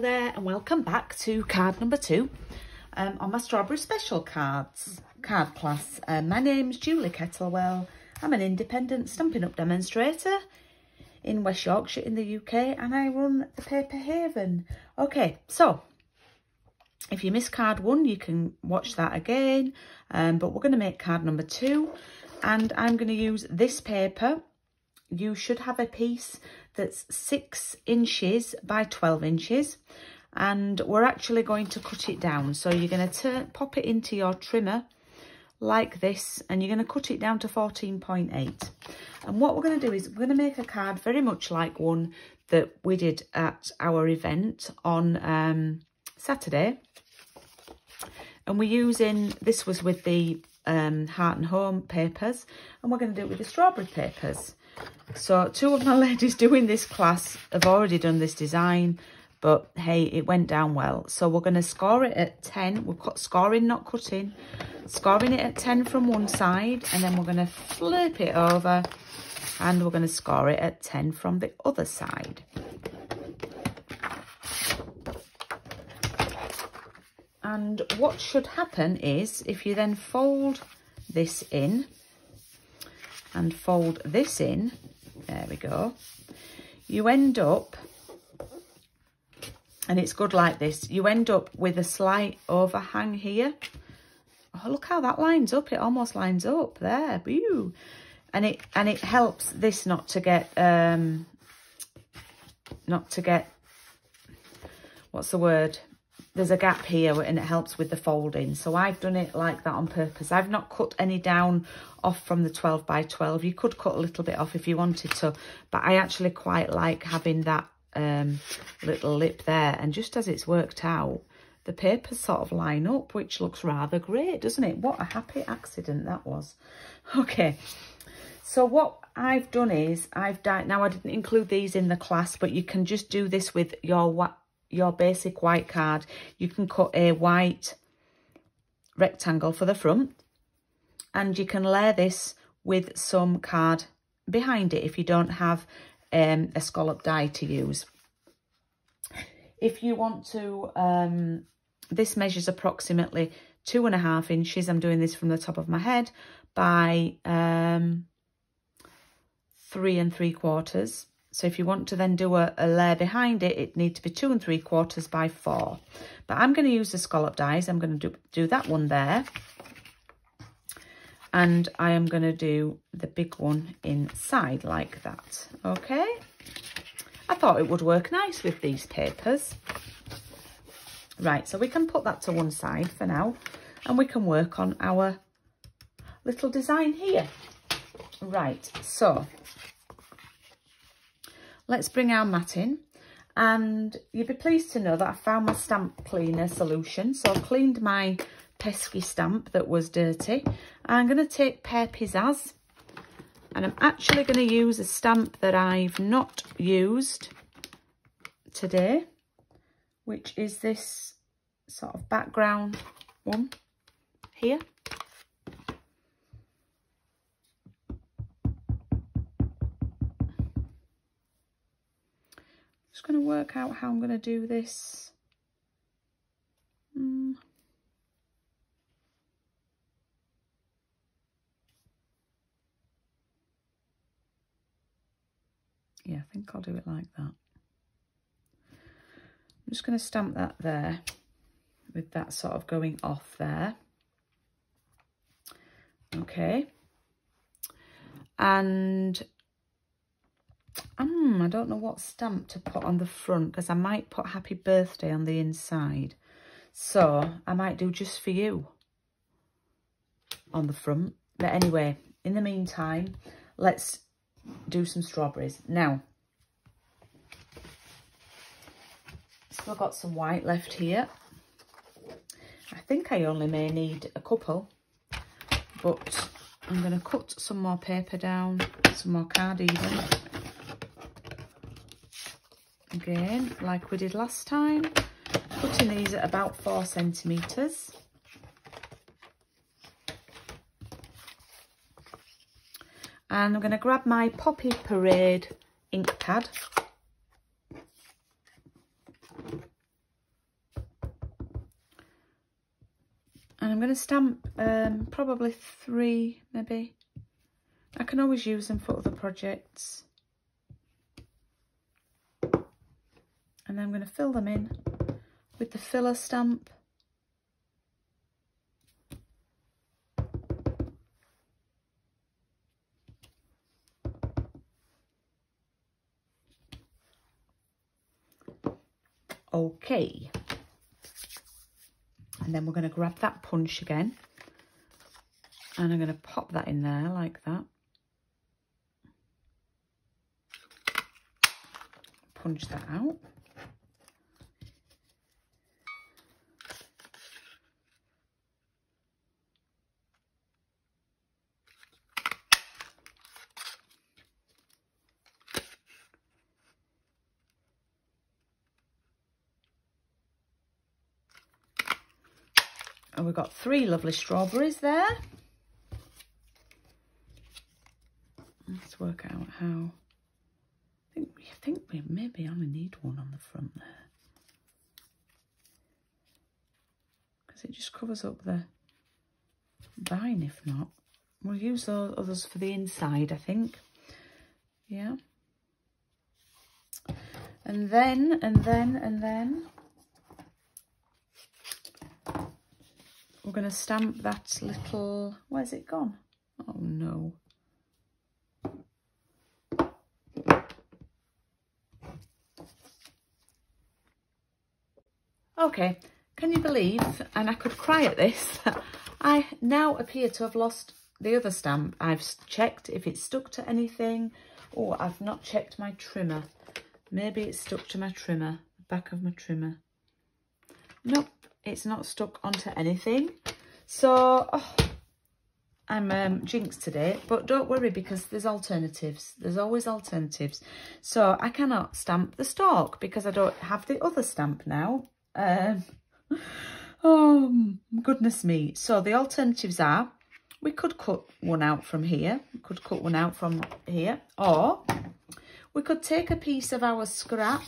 There and welcome back to card number two um, on my Strawberry Special cards card class. Um, my name's Julie Kettlewell. I'm an independent Stampin' Up demonstrator in West Yorkshire in the UK and I run the Paper Haven. Okay, so if you missed card one, you can watch that again. Um, but we're going to make card number two and I'm going to use this paper. You should have a piece that's six inches by 12 inches and we're actually going to cut it down. So you're going to turn, pop it into your trimmer like this and you're going to cut it down to 14.8. And what we're going to do is we're going to make a card very much like one that we did at our event on um, Saturday. And we're using, this was with the um, Heart and Home papers and we're going to do it with the strawberry papers. So two of my ladies doing this class have already done this design, but hey, it went down well. So we're going to score it at 10. We're cut, scoring, not cutting. Scoring it at 10 from one side, and then we're going to flip it over, and we're going to score it at 10 from the other side. And what should happen is, if you then fold this in, and fold this in, there we go, you end up, and it's good like this, you end up with a slight overhang here. Oh, look how that lines up. It almost lines up there. Boo. And it and it helps this not to get um not to get what's the word? There's a gap here and it helps with the folding. So I've done it like that on purpose. I've not cut any down off from the 12 by 12. You could cut a little bit off if you wanted to, but I actually quite like having that um, little lip there. And just as it's worked out, the papers sort of line up, which looks rather great, doesn't it? What a happy accident that was. Okay, so what I've done is I've dyed, now I didn't include these in the class, but you can just do this with your your basic white card, you can cut a white rectangle for the front and you can layer this with some card behind it if you don't have um, a scallop die to use. If you want to, um, this measures approximately two and a half inches. I'm doing this from the top of my head by um, three and three quarters. So if you want to then do a, a layer behind it, it needs to be two and three quarters by four. But I'm going to use the scallop dies. I'm going to do, do that one there. And I am going to do the big one inside like that. Okay. I thought it would work nice with these papers. Right, so we can put that to one side for now. And we can work on our little design here. Right, so let's bring our mat in. And you'll be pleased to know that I found my stamp cleaner solution. So I've cleaned my pesky stamp that was dirty. I'm going to take Pear Pizzazz. And I'm actually going to use a stamp that I've not used today. Which is this sort of background one here. Just going to work out how I'm going to do this. Mm. Yeah, I think I'll do it like that. I'm just going to stamp that there with that sort of going off there. Okay. And um, I don't know what stamp to put on the front because I might put happy birthday on the inside. So I might do just for you on the front. But anyway, in the meantime, let's do some strawberries. Now, still got some white left here. I think I only may need a couple, but I'm going to cut some more paper down, some more card even again like we did last time. Cutting these at about four centimeters. And I'm going to grab my Poppy Parade ink pad. And I'm going to stamp um, probably three maybe. I can always use them for other projects. And then I'm going to fill them in with the filler stamp. Okay. And then we're going to grab that punch again. And I'm going to pop that in there like that. Punch that out. And we've got three lovely strawberries there. Let's work out how. I think, I think we maybe only need one on the front there. Because it just covers up the vine if not. We'll use those others for the inside, I think. Yeah. And then, and then, and then we're going to stamp that little, where's it gone? Oh no. Okay, can you believe, and I could cry at this, I now appear to have lost the other stamp. I've checked if it's stuck to anything. Oh, I've not checked my trimmer. Maybe it's stuck to my trimmer, back of my trimmer. Nope, it's not stuck onto anything. So, oh, I'm um, jinxed today, but don't worry because there's alternatives. There's always alternatives. So I cannot stamp the stalk because I don't have the other stamp now. Um, oh, goodness me. So the alternatives are, we could cut one out from here. We could cut one out from here. Or we could take a piece of our scrap,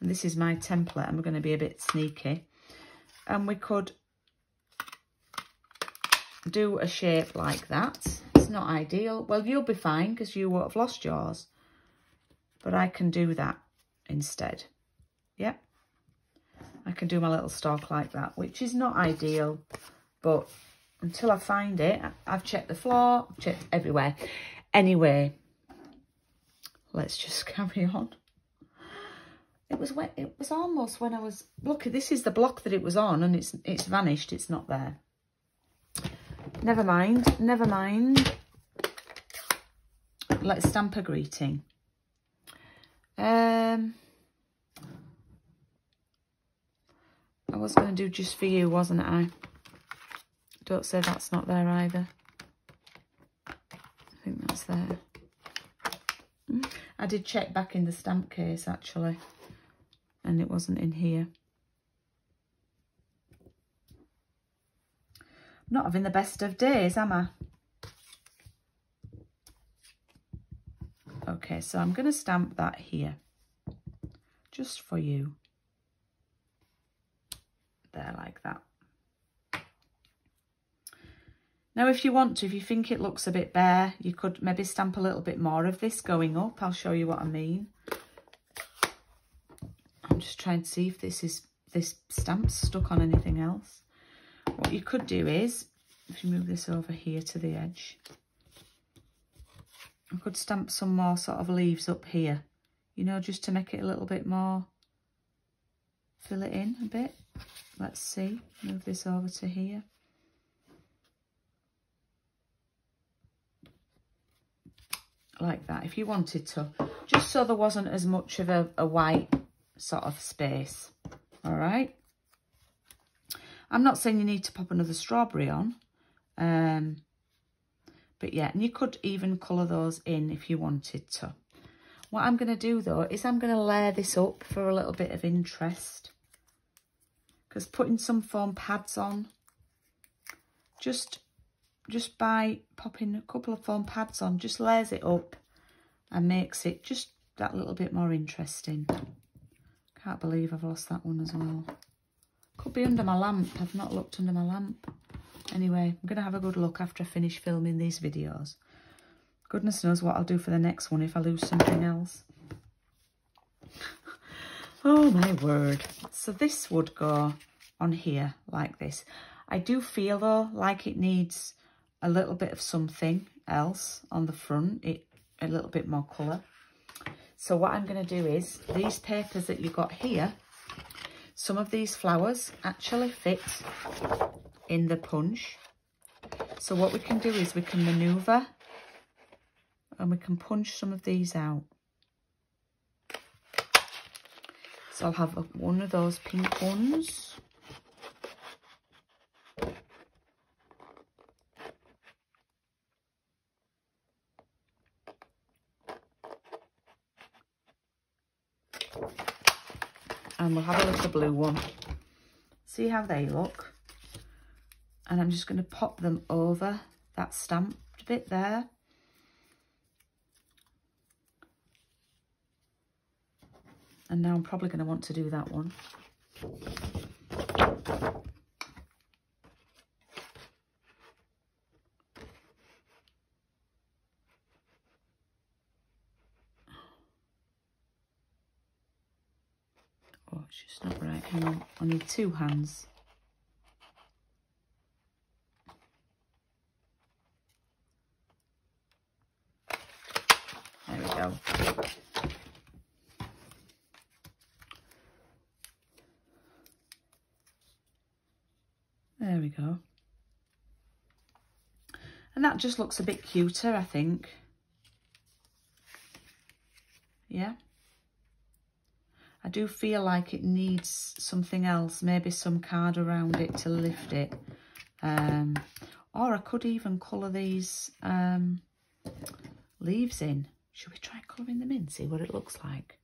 and this is my template. I'm going to be a bit sneaky and we could do a shape like that. It's not ideal. Well, you'll be fine because you won't have lost yours. But I can do that instead. Yep. I can do my little stalk like that, which is not ideal. But until I find it, I've checked the floor, I've checked everywhere. Anyway, let's just carry on. It was when it was almost when I was look. This is the block that it was on, and it's it's vanished. It's not there. Never mind. Never mind. Let's stamp a greeting. Um, I was going to do just for you, wasn't I? Don't say that's not there either. I think that's there. Hmm. I did check back in the stamp case, actually and it wasn't in here. not having the best of days, am I? Okay, so I'm going to stamp that here, just for you. There, like that. Now, if you want to, if you think it looks a bit bare, you could maybe stamp a little bit more of this going up. I'll show you what I mean. I'm just trying to see if this is this stamp's stuck on anything else. What you could do is, if you move this over here to the edge, I could stamp some more sort of leaves up here, you know, just to make it a little bit more, fill it in a bit. Let's see, move this over to here. Like that, if you wanted to, just so there wasn't as much of a, a white sort of space. All right. I'm not saying you need to pop another strawberry on. Um, but yeah, and you could even colour those in if you wanted to. What I'm going to do though is I'm going to layer this up for a little bit of interest. Because putting some foam pads on, just, just by popping a couple of foam pads on, just layers it up and makes it just that little bit more interesting. Can't believe I've lost that one as well. Could be under my lamp. I've not looked under my lamp. Anyway, I'm going to have a good look after I finish filming these videos. Goodness knows what I'll do for the next one if I lose something else. oh my word. So this would go on here like this. I do feel though like it needs a little bit of something else on the front, it a little bit more colour. So what I'm going to do is these papers that you've got here, some of these flowers actually fit in the punch. So what we can do is we can manoeuvre and we can punch some of these out. So I'll have one of those pink ones. And we'll have a little blue one. See how they look? And I'm just going to pop them over that stamped bit there. And now I'm probably going to want to do that one. Oh, it's just not right. Hang on. I need two hands. There we go. There we go. And that just looks a bit cuter, I think. Yeah. I do feel like it needs something else, maybe some card around it to lift it. Um, or I could even colour these um, leaves in. Should we try colouring them in, see what it looks like?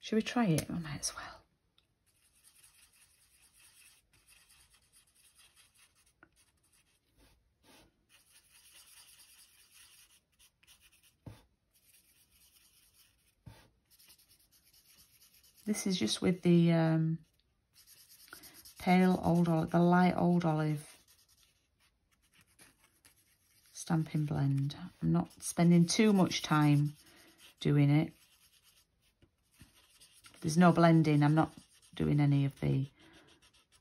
Should we try it? I might as well. This is just with the um, pale old olive, the light old olive stamping blend. I'm not spending too much time doing it. There's no blending. I'm not doing any of the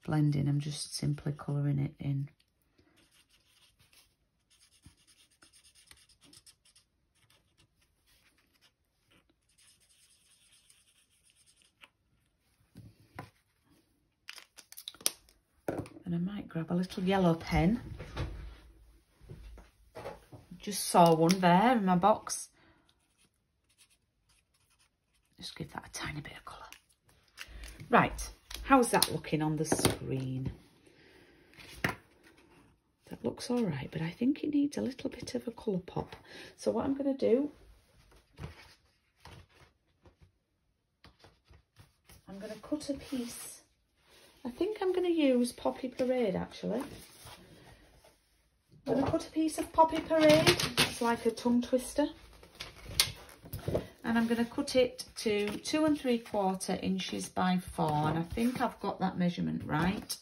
blending. I'm just simply colouring it in. And I might grab a little yellow pen. Just saw one there in my box. Just give that a tiny bit of colour. Right, how's that looking on the screen? That looks all right, but I think it needs a little bit of a colour pop. So what I'm going to do, I'm going to cut a piece I think I'm going to use Poppy Parade actually. I'm going to cut a piece of Poppy Parade. It's like a tongue twister. And I'm going to cut it to two and three quarter inches by four. And I think I've got that measurement right.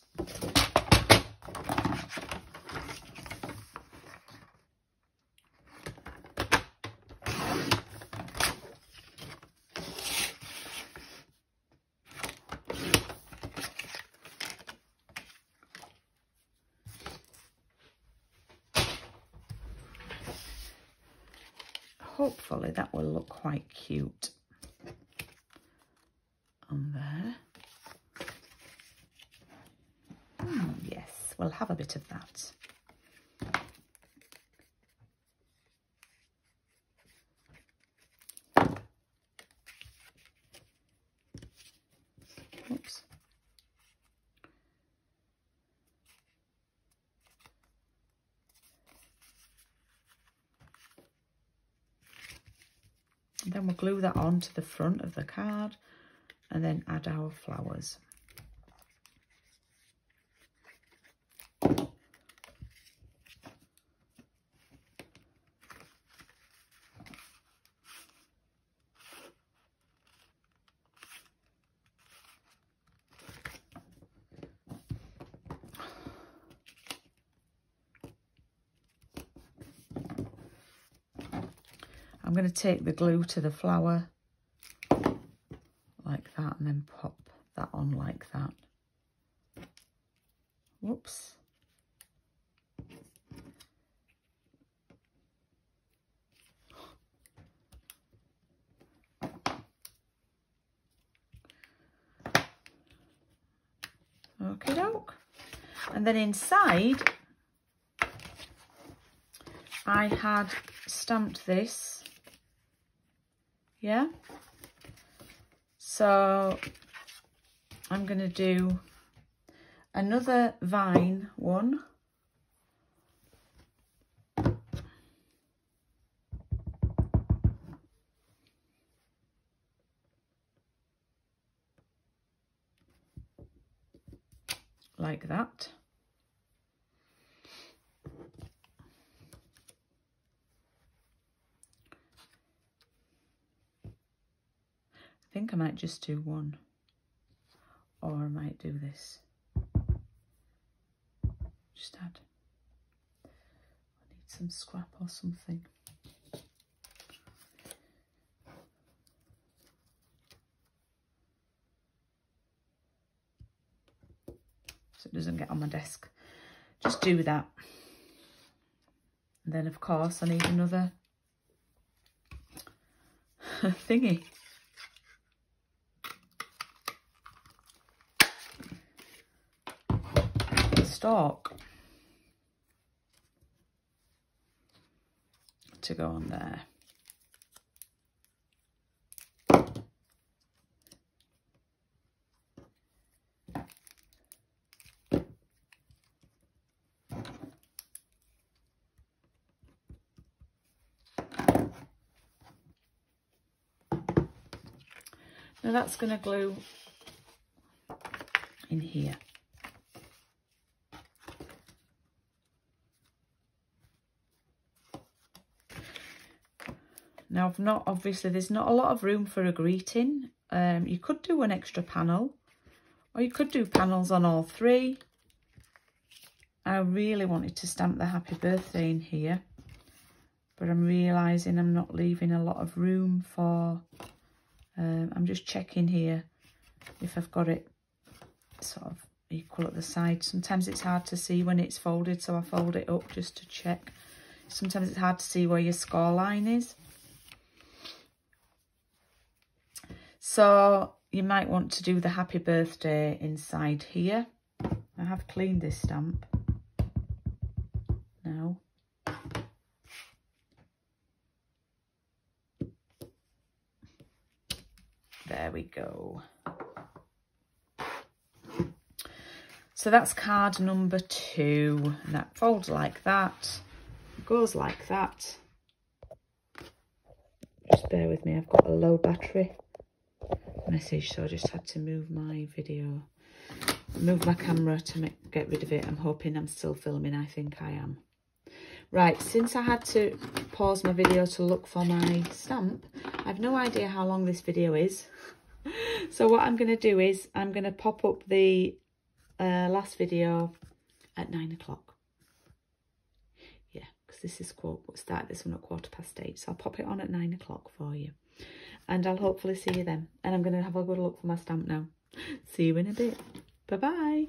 hopefully that will look quite cute on there. Mm, yes, we'll have a bit of that. Then we'll glue that onto the front of the card and then add our flowers. Going to take the glue to the flower like that and then pop that on like that. Whoops. Okay, doke. And then inside, I had stamped this. Yeah. So I'm going to do another vine one. like that. I think I might just do one or I might do this. Just add, I need some scrap or something. so it doesn't get on my desk. Just do that. And then of course I need another thingy. To go on there. Now that's going to glue in here. Now I've not, obviously there's not a lot of room for a greeting. Um, you could do an extra panel or you could do panels on all three. I really wanted to stamp the happy birthday in here, but I'm realising I'm not leaving a lot of room for um, I'm just checking here if I've got it sort of equal at the side. Sometimes it's hard to see when it's folded, so I fold it up just to check. Sometimes it's hard to see where your score line is. So you might want to do the happy birthday inside here. I have cleaned this stamp now. There we go. So that's card number two. And that folds like that. Goes like that. Just bear with me. I've got a low battery message. So I just had to move my video. Move my camera to make, get rid of it. I'm hoping I'm still filming. I think I am. Right, since I had to pause my video to look for my stamp, I've no idea how long this video is. so what I'm going to do is I'm going to pop up the uh, last video at nine o'clock. Yeah, because this is quote start this one at quarter past eight. So I'll pop it on at nine o'clock for you. And I'll hopefully see you then. And I'm going to have a good look for my stamp now. See you in a bit. Bye-bye.